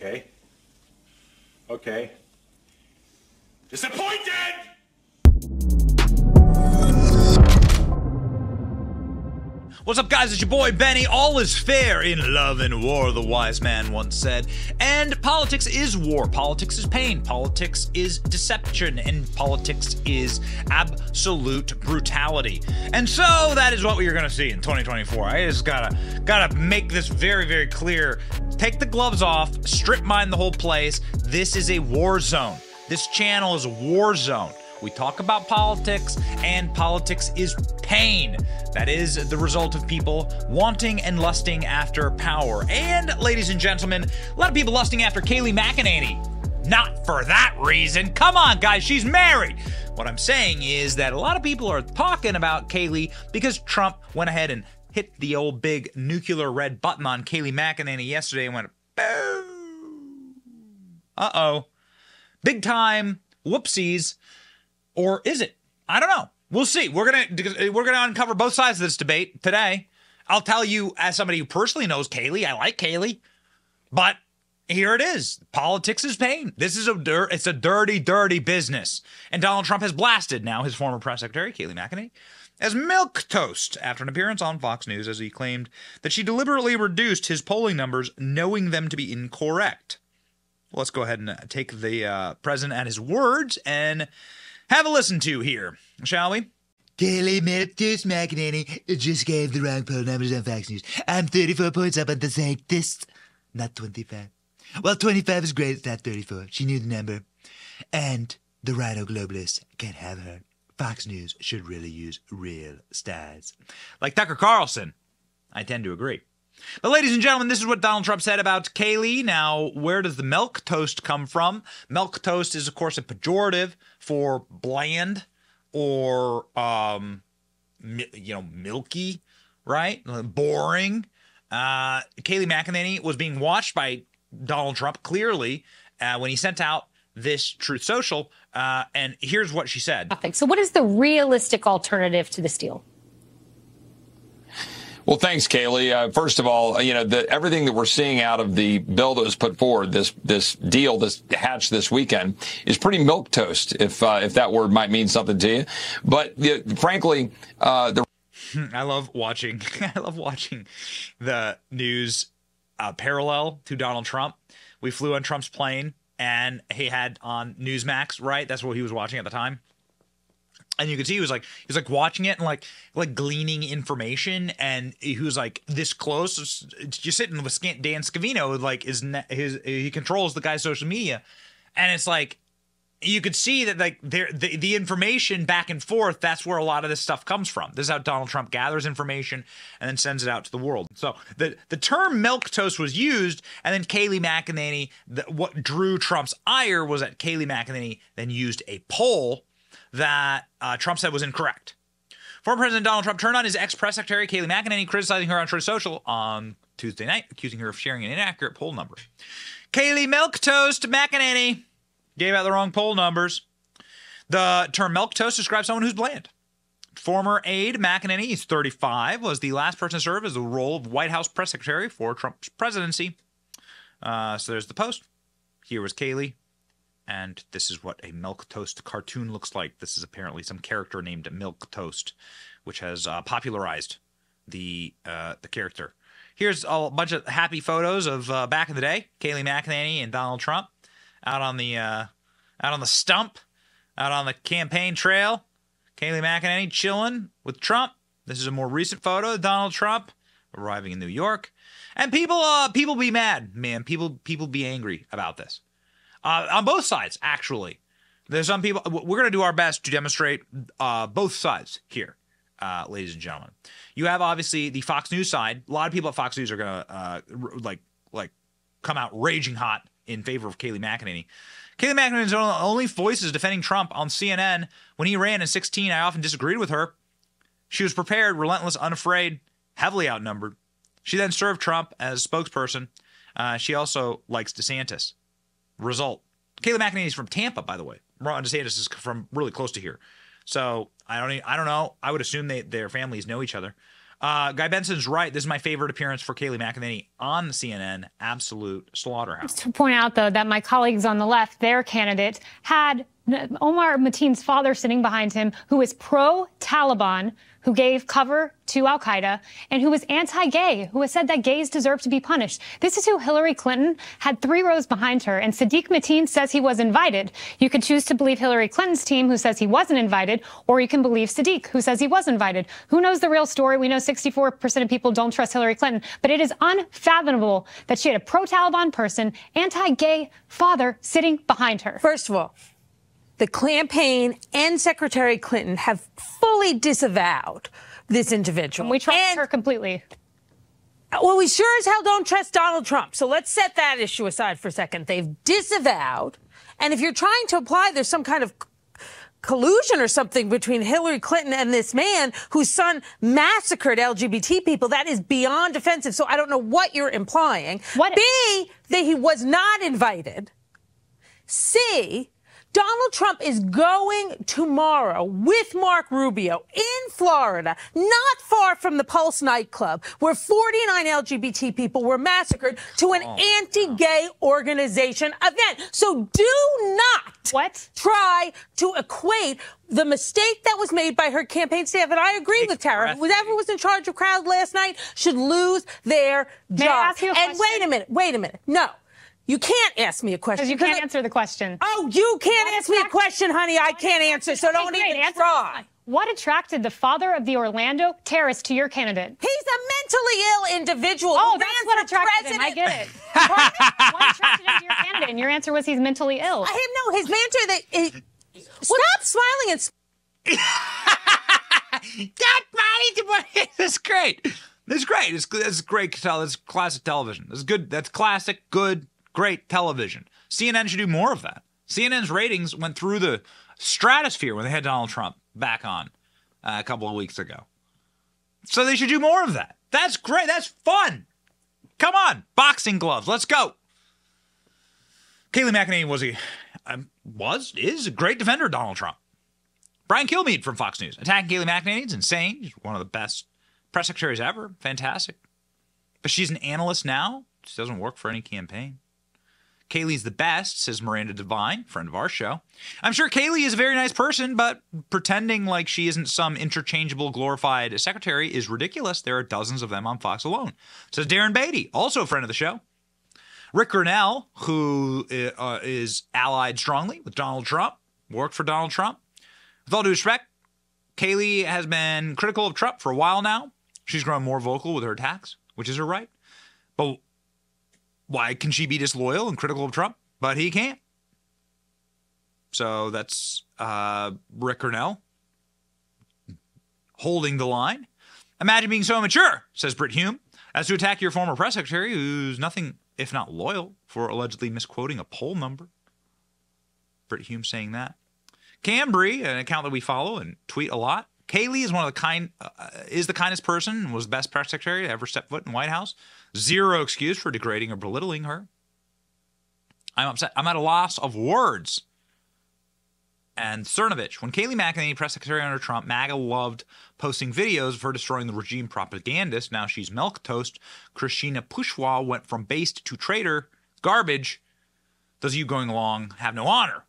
Okay. Okay. Disappointed! What's up, guys? It's your boy Benny. All is fair in love and war, the wise man once said. And politics is war. Politics is pain. Politics is deception. And politics is absolute brutality. And so that is what we are going to see in 2024. I just gotta gotta make this very, very clear. Take the gloves off. Strip mine the whole place. This is a war zone. This channel is a war zone. We talk about politics, and politics is pain. That is the result of people wanting and lusting after power. And, ladies and gentlemen, a lot of people lusting after Kayleigh McEnany. Not for that reason. Come on, guys, she's married. What I'm saying is that a lot of people are talking about Kayleigh because Trump went ahead and hit the old big nuclear red button on Kayleigh McEnany yesterday and went, boom. Uh oh. Big time whoopsies or is it? I don't know. We'll see. We're gonna we're gonna uncover both sides of this debate today. I'll tell you, as somebody who personally knows Kayleigh, I like Kayleigh, but here it is. Politics is pain. This is a. It's a dirty, dirty business. And Donald Trump has blasted now his former press secretary, Kayleigh McEnany, as milquetoast after an appearance on Fox News, as he claimed that she deliberately reduced his polling numbers, knowing them to be incorrect. Let's go ahead and take the uh, president at his words and have a listen to here, shall we? Kayleigh Milquetoast McEnany just gave the wrong poll numbers on Fox News. I'm 34 points up on DeSanctis, not 25. Well, 25 is great, it's not 34. She knew the number. And the RINO globalists can't have her. Fox News should really use real stars. Like Tucker Carlson. I tend to agree. But, ladies and gentlemen, this is what Donald Trump said about Kayleigh. Now, where does the milquetoast come from? Milquetoast is, of course, a pejorative for bland or, um, mi- you know, milky, right? Boring. Uh, Kayleigh McEnany was being watched by Donald Trump clearly uh, when he sent out this Truth Social. Uh, and here's what she said. So, what is the realistic alternative to this deal? Well, thanks, Kayleigh. Uh, first of all, you know, the, everything that we're seeing out of the bill that was put forward, this this deal, this hatch this weekend, is pretty milquetoast, if uh, if that word might mean something to you. But frankly, uh, the I love watching. I love watching the news uh, parallel to Donald Trump. We flew on Trump's plane, and he had on Newsmax. Right, that's what he was watching at the time and you could see he was like he was like watching it and like like gleaning information. And he was like this close you're sitting with dan scavino like is his he controls the guy's social media. And it's like you could see that like there the, the information back and forth that's where a lot of this stuff comes from. This is how donald trump gathers information and then sends it out to the world. So the the term milquetoast was used and then kayleigh mcenany the, what drew trump's ire was that kayleigh mcenany then used a poll that uh, Trump said was incorrect. Former President Donald Trump turned on his ex press secretary, Kayleigh McEnany, criticizing her on Truth Social on Tuesday night, accusing her of sharing an inaccurate poll number. Kayleigh Milquetoast McEnany gave out the wrong poll numbers. The term milquetoast describes someone who's bland. Former aide McEnany, he's 35, was the last person to serve as the role of White House press secretary for Trump's presidency. Uh, so there's the post. Here was Kayleigh and this is what a milquetoast cartoon looks like. This is apparently some character named Milquetoast, which has uh, popularized the uh, the character. Here's a bunch of happy photos of uh, back in the day, Kayleigh McEnany and Donald Trump out on the uh, out on the stump, out on the campaign trail. Kayleigh McEnany chilling with Trump. This is a more recent photo of Donald Trump arriving in New York, and people uh people be mad, man. People people be angry about this uh, on both sides, actually. There's some people, we're going to do our best to demonstrate uh, both sides here, uh, ladies and gentlemen. You have obviously the Fox News side. A lot of people at Fox News are going to uh, like like come out raging hot in favor of Kayleigh McEnany. Kayleigh McEnany is one of the only voices defending Trump on CNN. When he ran in 16, I often disagreed with her. She was prepared, relentless, unafraid, heavily outnumbered. She then served Trump as spokesperson. Uh, she also likes DeSantis. Result. Kayleigh McEnany is from Tampa, by the way. Ron DeSantis is from really close to here. So I don't I don't know. I would assume they their families know each other. Uh, Guy Benson's right. This is my favorite appearance for Kayleigh McEnany on the CNN. Absolute slaughterhouse. To point out, though, that my colleagues on the left, their candidate, had Omar Mateen's father sitting behind him, who is pro Taliban, who gave cover to Al Qaeda, and who was anti gay, who has said that gays deserve to be punished. This is who Hillary Clinton had three rows behind her, and Seddique Mateen says he was invited. You could choose to believe Hillary Clinton's team, who says he wasn't invited, or you can believe Seddique, who says he was invited. Who knows the real story? We know 64% of people don't trust Hillary Clinton, but it is unfathomable that she had a pro Taliban person, anti gay father sitting behind her. First of all, the campaign and Secretary Clinton have fully disavowed this individual. And we trust and, her completely. Well, we sure as hell don't trust Donald Trump. So let's set that issue aside for a second. They've disavowed. And if you're trying to apply there's some kind of collusion or something between Hillary Clinton and this man whose son massacred LGBT people, that is beyond offensive. So I don't know what you're implying. What? B, that he was not invited. C, Donald Trump is going tomorrow with Marco Rubio in Florida, not far from the Pulse nightclub, where 49 LGBT people were massacred, to an Oh, anti-gay organization event. So do not What? try to equate the mistake that was made by her campaign staff. And I agree Take with Tara. breath, Whoever was in charge of crowd last night should lose their May I job. ask you a and question? wait a minute, wait a minute. No. You can't ask me a question. Because you can't I- answer the question. Oh, you can't What ask me a question, honey. I can't answer, so don't Okay, great. even try. What attracted the father of the Orlando terrorist to your candidate? He's a mentally ill individual. Oh, who that's ran what for attracted him. I get it. what attracted him to your candidate? And your answer was he's mentally ill. I him no, his mentor. That he, stop smiling and. That money This is great. This is great. It's, this great. Tell this classic television. This is good. That's classic, good, great television. CNN should do more of that. CNN's ratings went through the stratosphere when they had Donald Trump back on uh, a couple of weeks ago. So they should do more of that. That's great. That's fun. Come on, boxing gloves. Let's go. Kayleigh McEnany was a um, was is a great defender of Donald Trump. Brian Kilmeade from Fox News attacking Kayleigh McEnany is insane. She's one of the best press secretaries ever. Fantastic. But she's an analyst now. She doesn't work for any campaign. Kayleigh's the best, says Miranda Devine, friend of our show. I'm sure Kayleigh is a very nice person, but pretending like she isn't some interchangeable glorified secretary is ridiculous. There are dozens of them on Fox alone. Says Darren Beattie, also a friend of the show. Ric Grenell, who uh, is allied strongly with Donald Trump, worked for Donald Trump. With all due respect, Kayleigh has been critical of Trump for a while now. She's grown more vocal with her attacks, which is her right. But why can she be disloyal and critical of Trump? But he can't. So that's uh, Ric Grenell holding the line. Imagine being so immature, says Brit Hume, as to attack your former press secretary who's nothing if not loyal for allegedly misquoting a poll number. Brit Hume saying that. Kambree, an account that we follow and tweet a lot. Kayleigh is one of the kind uh, is the kindest person and was the best press secretary to ever step foot in White House. Zero excuse for degrading or belittling her. I'm upset. I'm at a loss of words. And Cernovich, when Kayleigh McEnany, press secretary under Trump, MAGA loved posting videos of her destroying the regime propagandist. Now she's milquetoast. Christina Pushaw went from based to traitor. Garbage. Does you going along have no honor?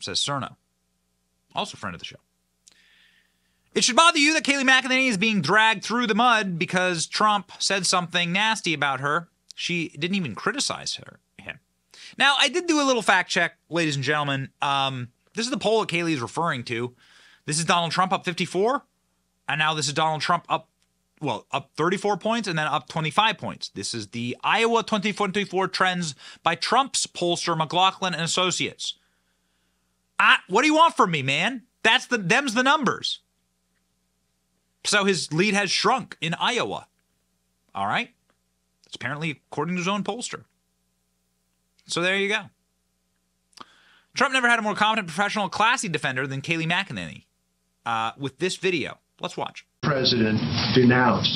Says Cerno. Also friend of the show. It should bother you that Kayleigh McEnany is being dragged through the mud because Trump said something nasty about her. She didn't even criticize her. Him. Now, I did do a little fact check, ladies and gentlemen. Um, this is the poll that Kayleigh is referring to. This is Donald Trump up 54, and now this is Donald Trump up, well, up 34 points and then up 25 points. This is the Iowa 2024 trends by Trump's pollster McLaughlin and Associates. I, what do you want from me, man? That's the them's the numbers. So his lead has shrunk in Iowa. All right. It's apparently according to his own pollster. So there you go. Trump never had a more competent, professional, classy defender than Kayleigh McEnany. Uh, with this video, let's watch. President denounce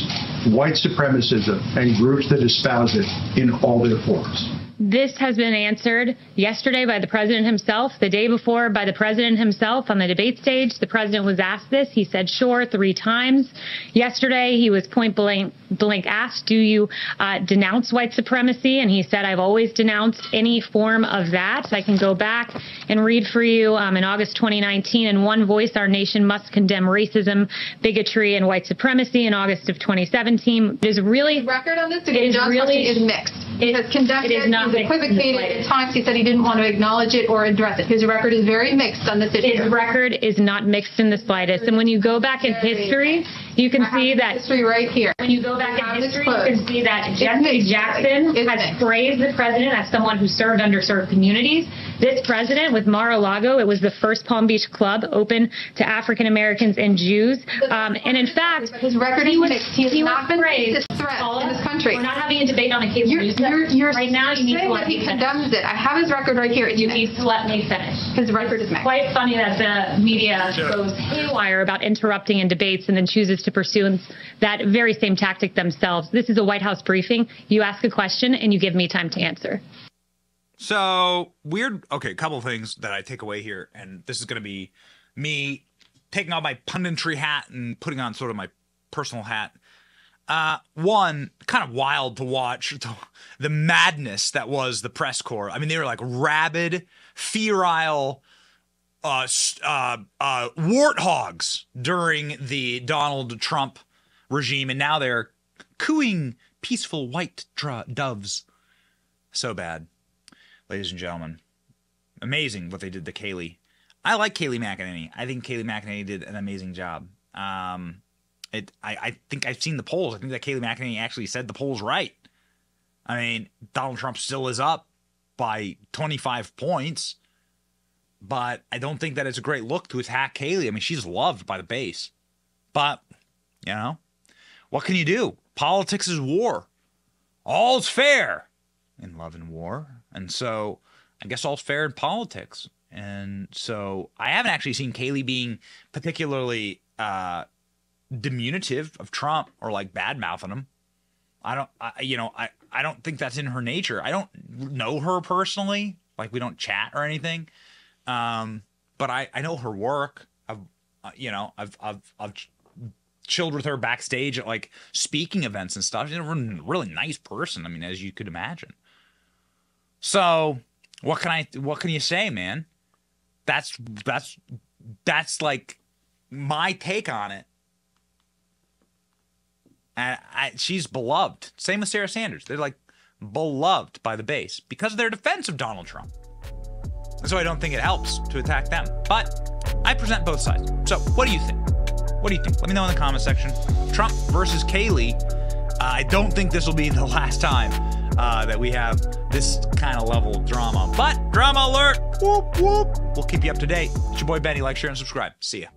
white supremacism and groups that espouse it in all their forms. This has been answered yesterday by the president himself, the day before by the president himself on the debate stage. The president was asked this. He said, sure, three times. Yesterday, he was point blank, blank asked, do you uh, denounce white supremacy? And he said, I've always denounced any form of that. I can go back and read for you um, in August 2019, in one voice, our nation must condemn racism, bigotry, and white supremacy. In August of 2017, it is really record on this? It is John's really- question is mixed. He It- has conducted, it is not mixed equivocated. At times he said he didn't want to acknowledge it or address it. His record is very mixed on this issue. His record is not mixed in the slightest. And when you go back in history, you can I see that history right here. when you go back in history, you can see that Jesse mixed. Jackson It's has mixed. praised the president as someone who served underserved communities. This president with Mar-a-Lago, it was the first Palm Beach club open to African Americans and Jews. Um, and in fact, His record he was. He has he not been praised. this threat Paula, in this country. We're not having a debate on a cable You're, news you're, you're right now. You need to saying let me he finish. condemns it. I have his record right here. It's You need to let me finish. His record is mixed. quite funny that the media goes haywire about interrupting in debates and then chooses to pursue that very same tactic themselves. This is a White House briefing. You ask a question and you give me time to answer. So weird. Okay, a couple things that I take away here, and this is going to be me taking off my punditry hat and putting on sort of my personal hat. Uh, one, kind of wild to watch the, the madness that was the press corps. I mean, they were like rabid, ferile, uh, s- uh, uh, warthogs during the Donald Trump regime, and now they're cooing peaceful white doves. So bad ladies and gentlemen. Amazing what they did to Kayleigh. I like Kayleigh McEnany. I think Kayleigh McEnany did an amazing job. Um, it, I, I think I've seen the polls. I think that Kayleigh McEnany actually said the polls right. I mean, Donald Trump still is up by 25 points, but I don't think that it's a great look to attack Kayleigh. I mean, she's loved by the base, but you know, what can you do? Politics is war. All's fair in love and war. And so I guess all's fair in politics. And so I haven't actually seen Kayleigh being particularly uh, diminutive of Trump or like bad mouthing him. I don't, I, you know, I, I don't think that's in her nature. I don't know her personally. Like we don't chat or anything. Um, but I, I know her work. I've, uh, you know, I've, I've, I've chilled with her backstage at like speaking events and stuff. She's a really, nice person. I mean, as you could imagine. So what can I what can you say, man? That's that's that's like my take on it. And I, she's beloved. Same with Sarah Sanders. They're like beloved by the base because of their defense of Donald Trump. And so I don't think it helps to attack them. But I present both sides. So what do you think? What do you think? Let me know in the comment section. Trump versus Kayleigh. Uh, I don't think this will be the last time uh, that we have this kind of level of drama. But drama alert! Whoop whoop! We'll keep you up to date. It's your boy Benny. Like, share, and subscribe. See ya.